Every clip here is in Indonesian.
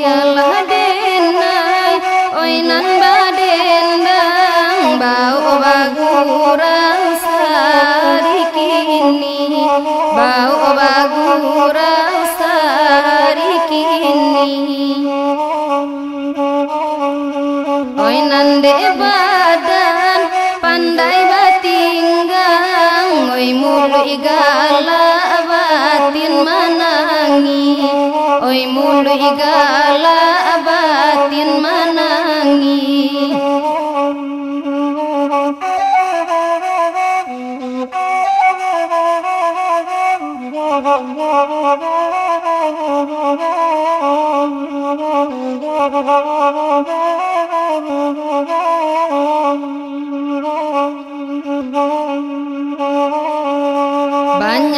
Yeah. Oi mulu igala abatin manangi oi mulu igala abatin manangi banyak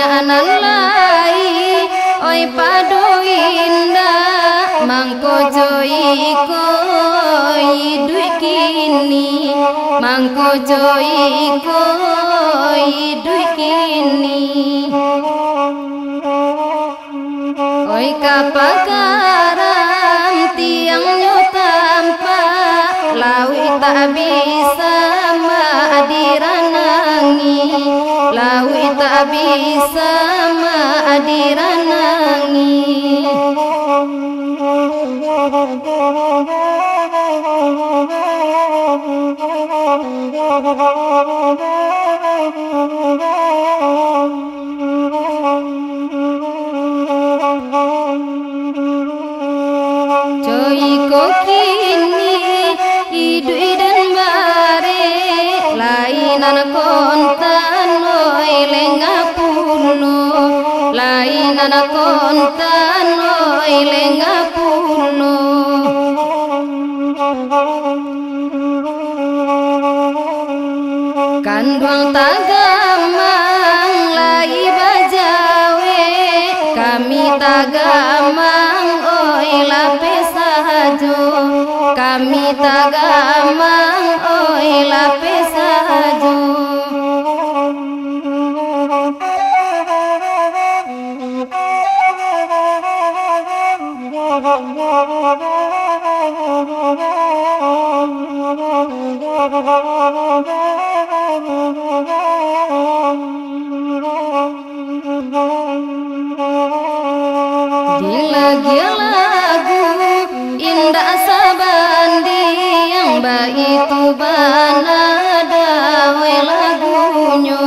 nan lai oi padu indah mangko joi koi dui kini. Mangko joi koi dui kini. Oi kapakaram tiang nyo tampa lawi tak bisa madiranangi lawi tak bisa madiranangi Joy lainan kontan oi lenga puno Kandung tagamang lai bajawe kami tagamang oi lape sajo kami tagamang oi lape sajo Lagi lagu indah sabandi yang baik itu banada we lagunya.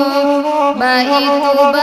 Baik itu banada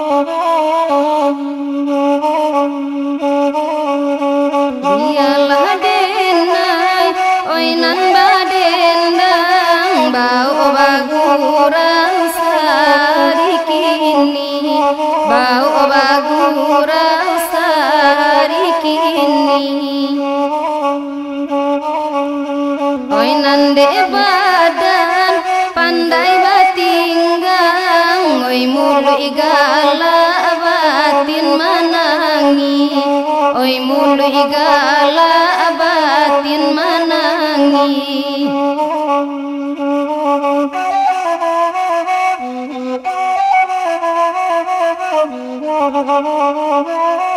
gede badan pandai batinggang oi mulu igala batin manangi ôi oi mulu igala batin manangi Oh,